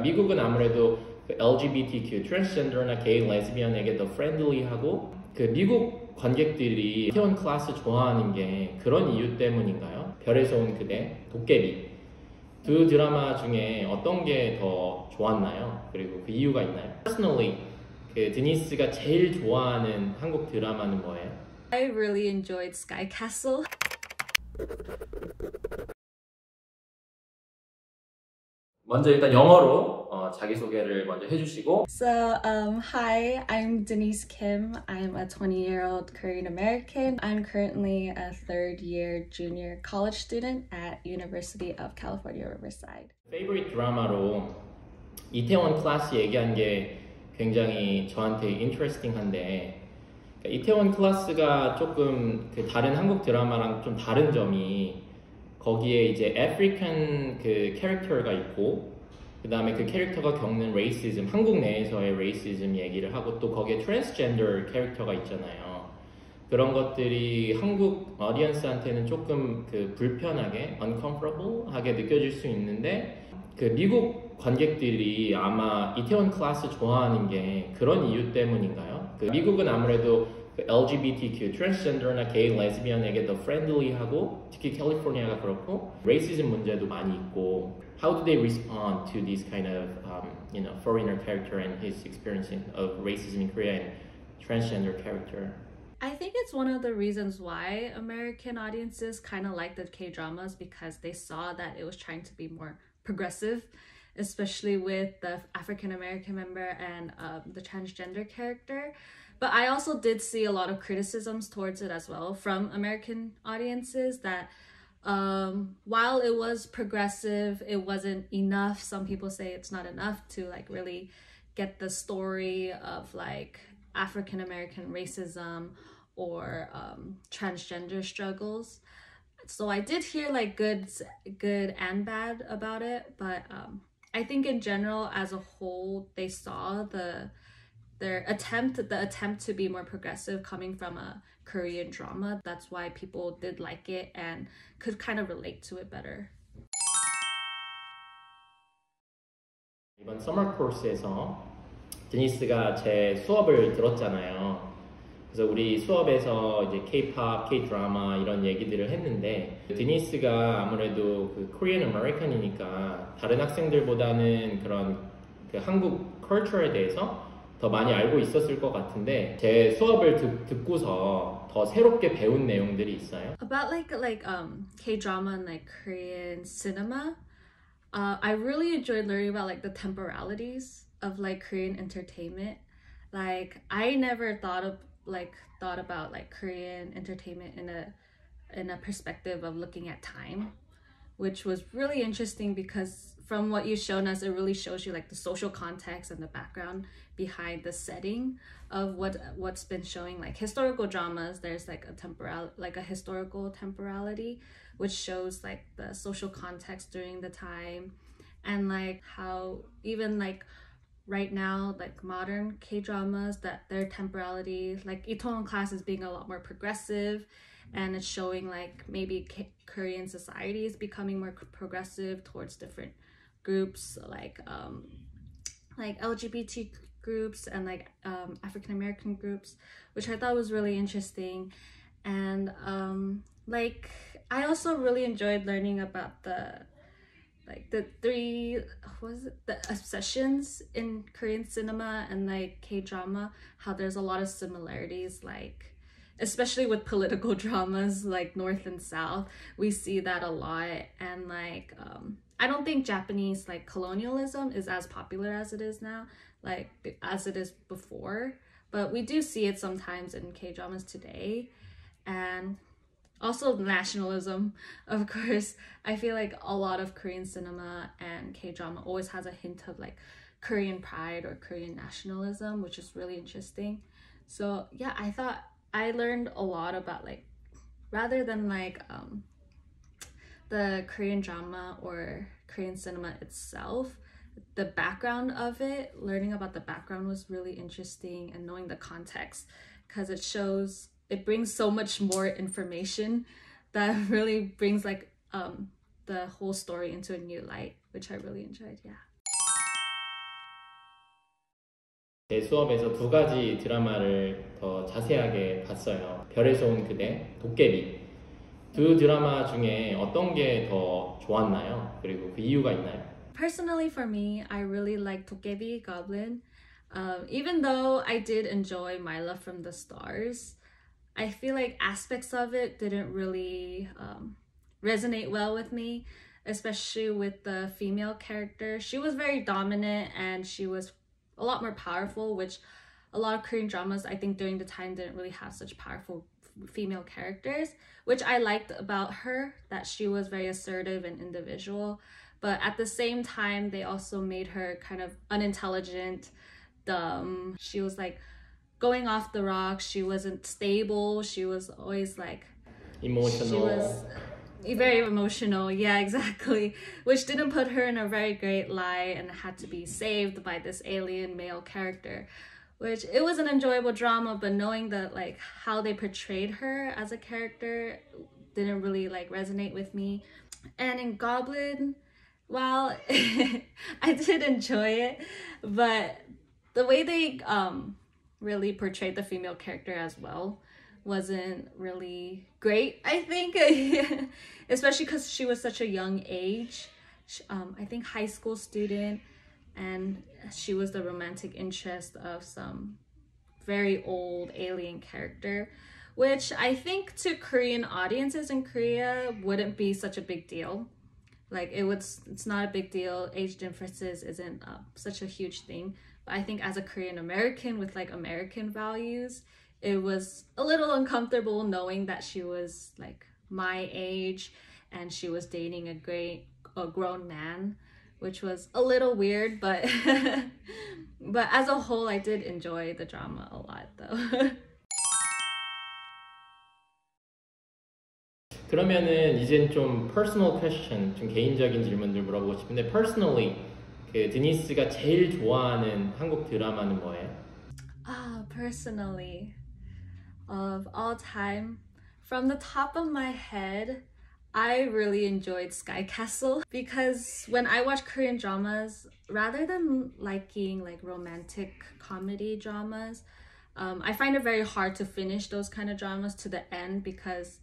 미국은 아무래도 그 LGBTQ, 트랜스젠더나 게이, 레즈비언에게 더 프렌들리하고 그 미국 관객들이 이태원 클래스 좋아하는 게 그런 이유 때문인가요? 별에서 온 그대, 도깨비 두 드라마 중에 어떤 게 더 좋았나요? 그리고 그 이유가 있나요? Personally, 그 드니스가 제일 좋아하는 한국 드라마는 뭐예요? I really enjoyed Sky Castle. 먼저 일단 영어로 어, 자기소개를 먼저 해주시고 So, um, hi, I'm Denise Kim. I'm a 20 year old Korean American. I'm currently a third year junior college student at University of California, Riverside. favorite 드라마로 이태원 클래스 얘기한 게 굉장히 저한테 interesting한데 그러니까 이태원 클래스가 조금 그 다른 한국 드라마랑 좀 다른 점이 거기에 이제 아프리칸 그 캐릭터가 있고 그 다음에 그 캐릭터가 겪는 레이시즘 한국 내에서의 레이시즘 얘기를 하고 또 거기에 트랜스젠더 캐릭터가 있잖아요. 그런 것들이 한국 어디언스한테는 조금 그 불편하게 uncomfortable하게 느껴질 수 있는데 그 미국 관객들이 아마 이태원 클래스 좋아하는 게 그런 이유 때문인가요? 그 미국은 아무래도 그 LGBTQ, 트랜스젠더나 게이, 레즈비언에게 더 프렌들리하고 특히 캘리포니아가 그렇고 레이시즘 문제도 많이 있고 How do they respond to this kind of um, you know foreigner character and his experience of racism in Korea and transgender character? I think it's one of the reasons why American audiences kind of like the K dramas because they saw that it was trying to be more progressive, especially with the African American member and um, the transgender character. But I also did see a lot of criticisms towards it as well from American audiences that um, while it was progressive, it wasn't enough. Some people say it's not enough to like really get the story of like African American racism or um, transgender struggles. So I did hear like good, good and bad about it, but um, I think in general, as a whole, they saw the their attempt, the attempt to be more progressive, coming from a Korean drama. That's why people did like it and could kind of relate to it better. 이번 서머 코र्스에서 드니스가 제 수업을 들었잖아요. 그래서 우리 수업에서 이제 K-pop, K-드라마 이런 얘기들을 했는데 드니스가 아무래도 그 코리안 아메리칸이니까 다른 학생들보다는 그런 그 한국 컬처에 대해서 더 많이 알고 있었을 것 같은데 제 수업을 듣, 듣고서 더 새롭게 배운 내용들이 있어요. About like like um K drama and like Korean cinema, uh, I really enjoyed learning about like the temporalities of like Korean entertainment. Like I never thought of like thought about like Korean entertainment in a in a perspective of looking at time, which was really interesting because from what you've shown us, it really shows you like the social context and the background behind the setting of what what's been showing like historical dramas. There's like a temporal like a historical temporality, which shows like the social context during the time and like how even like right now like modern k-dramas that their temporality like Itaewon class is being a lot more progressive and it's showing like maybe K- korean society is becoming more progressive towards different groups like um like lgbt groups and like um african american groups which i thought was really interesting. And um like i also really enjoyed learning about the like the three was it? The obsessions in korean cinema and like k-drama how there's a lot of similarities like especially with political dramas like north and south. We see that a lot and like um i don't think japanese like colonialism is as popular as it is now like as it is before but we do see it sometimes in k-dramas today. And also nationalism of course. I feel like a lot of korean cinema and k-drama always has a hint of like korean pride or korean nationalism which is really interesting. So yeah i thought i learned a lot about like rather than like um the korean drama or korean cinema itself the background of it learning about the background was really interesting and knowing the context because it shows it brings so much more information that really brings like um the whole story into a new light which i really enjoyed yeah 제 수업에서 두 가지 드라마를 더 자세하게 봤어요. 별에서 온 그대, 도깨비. 두 드라마 중에 어떤 게 좋았나요? 그리고 그 이유가 있나요? Personally for me, I really like Dokkaebi Goblin. Um, even though I did enjoy My Love from the Stars, I feel like aspects of it didn't really um, resonate well with me, especially with the female character. She was very dominant and she was a lot more powerful, which a lot of Korean dramas, I think during the time didn't really have such powerful female characters, which I liked about her, that she was very assertive and individual. But at the same time, they also made her kind of unintelligent, dumb. She was like going off the rocks. She wasn't stable. She was always like Emotional. she was eh, very emotional. Yeah, exactly. Which didn't put her in a very great light and had to be saved by this alien male character. Which it was an enjoyable drama, but knowing that like how they portrayed her as a character didn't really like resonate with me. And in Goblin, while I did enjoy it, but the way they um really portrayed the female character as well wasn't really great i think especially because she was such a young age um, i think high school student and she was the romantic interest of some very old alien character which i think to korean audiences in korea wouldn't be such a big deal. Like it was it's not a big deal. Age differences isn't uh, such a huge thing. But i think as a korean american with like american values it was a little uncomfortable knowing that she was like my age and she was dating a great a grown man which was a little weird but but as a whole i did enjoy the drama a lot though 그러면은 이젠 좀 personal question, 좀 개인적인 질문들 물어보고 싶은데 personally 그 드니스가 제일 좋아하는 한국 드라마는 뭐예요? Ah, personally, of all time, from the top of my head, I really enjoyed Sky Castle because when I watch Korean dramas, rather than liking like romantic comedy dramas, um, I find it very hard to finish those kind of dramas to the end because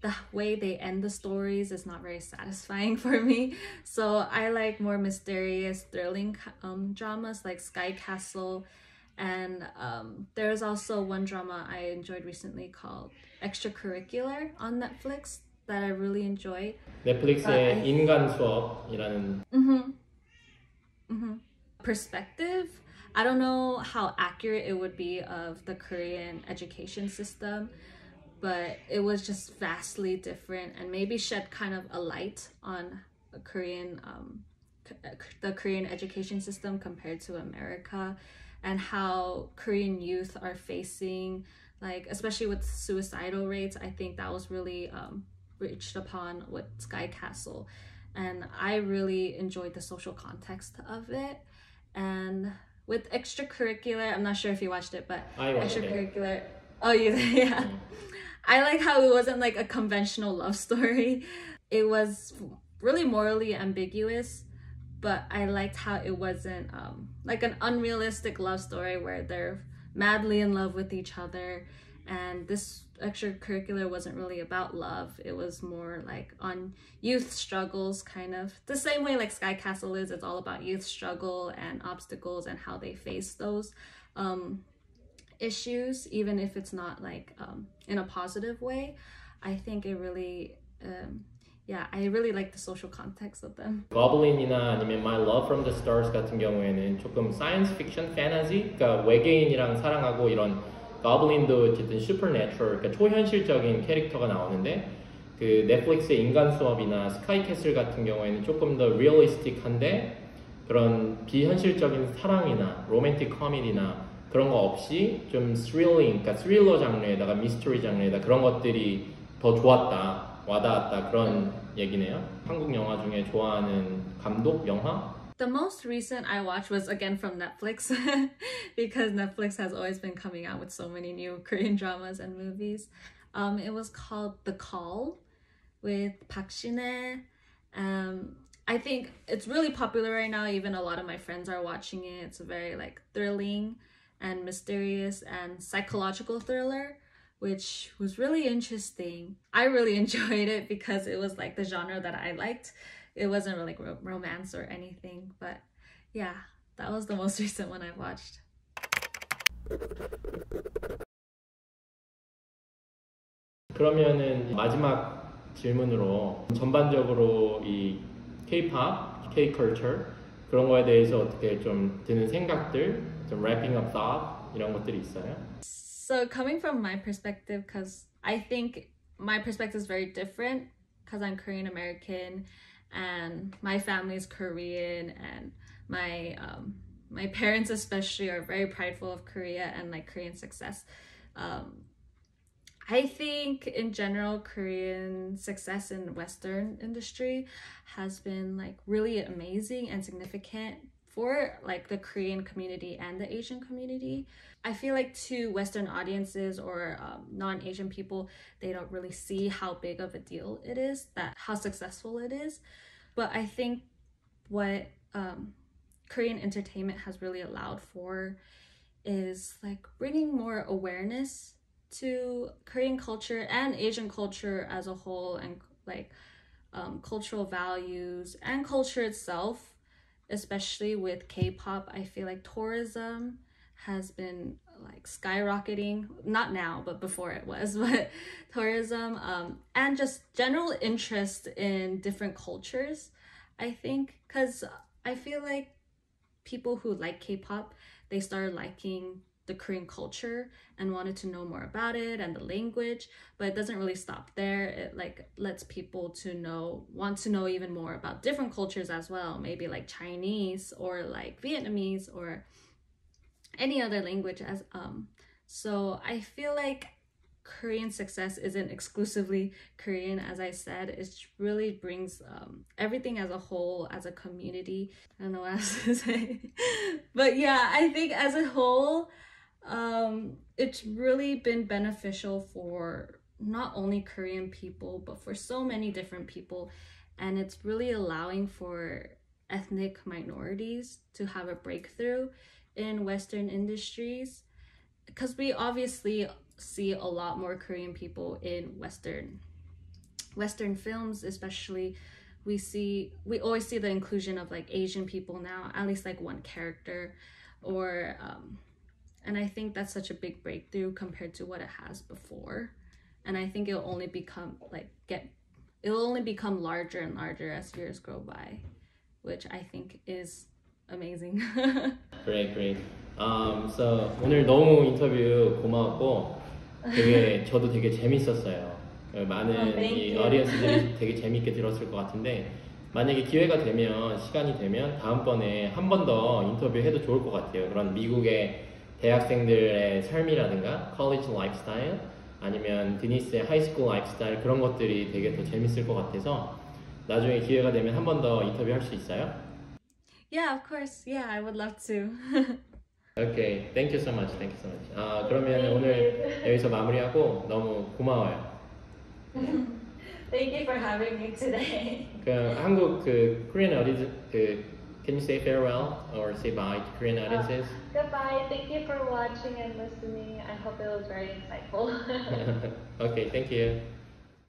the way they end the stories is not very satisfying for me. So I like more mysterious, thrilling um, dramas like Sky Castle. And um, there's also one drama I enjoyed recently called Extracurricular on Netflix that I really enjoyed. 넷플릭스의 아, 아니. 인간 수업이라는 Mm-hmm. Mm-hmm. Perspective. I don't know how accurate it would be of the Korean education system, but it was just vastly different and maybe shed kind of a light on a Korean um, k- uh, the Korean education system compared to America and how Korean youth are facing like especially with suicidal rates I think that was really um, reached upon with Sky Castle and I really enjoyed the social context of it and with extracurricular I'm not sure if you watched it but I watched it. extracurricular oh you yeah I like how it wasn't like a conventional love story. It was really morally ambiguous, but I liked how it wasn't um, like an unrealistic love story where they're madly in love with each other and this extracurricular wasn't really about love. It was more like on youth struggles kind of. The same way like sky castle is it's all about youth struggle and obstacles and how they face those um, issues even if it's not like um, in a positive way. I think it really um, yeah, I really like the social context of them. 고블린이나 아니면 My Love from the Stars 같은 경우에는 조금 science fiction fantasy, 그러니까 외계인이랑 사랑하고 이런 Goblin도 어쨌든 supernatural, 그러니까 초현실적인 캐릭터가 나오는데 그 넷플릭스의 인간 수업이나 스카이 캐슬 같은 경우에는 조금 더 realistic한데 그런 비현실적인 사랑이나 로맨틱 코미디나 그런 거 없이 좀 thrilling, 그러니까 스릴러 장르에다가 미스터리 장르에다 그런 것들이 더 좋았다, 와닿았다 그런 얘기네요. 한국 영화 중에 좋아하는 감독 영화? The most recent I watched was again from Netflix because Netflix has always been coming out with so many new Korean dramas and movies. Um, it was called The Call with Park Shin-hye. Um, I think it's really popular right now. Even a lot of my friends are watching it. It's a very like thrilling and mysterious and psychological thriller, which was really interesting. I really enjoyed it because it was like the genre that I liked It wasn't really ro- romance or anything, but yeah, that was the most recent one I've watched. 그러면은 마지막 질문으로 전반적으로 이 K-pop, K-culture 그런 거에 대해서 어떻게 좀 드는 생각들, 좀 wrapping up thought 이런 것들이 있어요? So coming from my perspective, because I think my perspective is very different because I'm Korean American and my family is Korean and my um, my parents especially are very prideful of Korea and like Korean success. Um, I think in general, Korean success in Western industry has been like really amazing and significant for like the Korean community and the Asian community. I feel like to Western audiences or um, non-Asian people, they don't really see how big of a deal it is, that how successful it is. But I think what um, Korean entertainment has really allowed for is like bringing more awareness to Korean culture and Asian culture as a whole and like um, cultural values and culture itself, especially with K-pop. I feel like tourism has been like skyrocketing not now but before it was but tourism um, and just general interest in different cultures i think because i feel like people who like k-pop they started liking the Korean culture and wanted to know more about it and the language, but it doesn't really stop there. It like lets people to know want to know even more about different cultures as well, maybe like Chinese or like Vietnamese or any other language as um so I feel like Korean success isn't exclusively Korean, as I said. It really brings um, everything as a whole, as a community. I don't know what else to say. but yeah, I think as a whole, um, it's really been beneficial for not only Korean people, but for so many different people. And it's really allowing for ethnic minorities to have a breakthrough in Western industries. Because we obviously see a lot more Korean people in Western Western films, especially we see we always see the inclusion of like Asian people now, at least like one character, or um, and I think that's such a big breakthrough compared to what it has before. And I think it'll only become like get it'll only become larger and larger as years go by, which I think is amazing. great, great. Um, so 오늘 너무 인터뷰 고마웠고 되게 저도 되게 재밌었어요. 많은 Oh, thank 이 you. 어리언스들이 되게 재밌게 들었을 것 같은데 만약에 기회가 되면 시간이 되면 다음번에 한 번 더 인터뷰해도 좋을 것 같아요. 그런 미국의 대학생들의 삶이라든가 컬리지 라이프스타일 아니면 드니스의 하이스쿨 라이프스타일 그런 것들이 되게 더 재밌을 것 같아서 나중에 기회가 되면 한 번 더 인터뷰할 수 있어요? yeah, of course. Yeah, I would love to. 오케이, thank you so much, thank you so much. 아 그러면 오늘 여기서 마무리하고 너무 고마워요. Thank you for having me today. 그 한국 그 Korean audience 그 can you say farewell or say bye to Korean uh, audiences? Goodbye. Thank you for watching and listening. I hope it was very insightful. okay, thank you.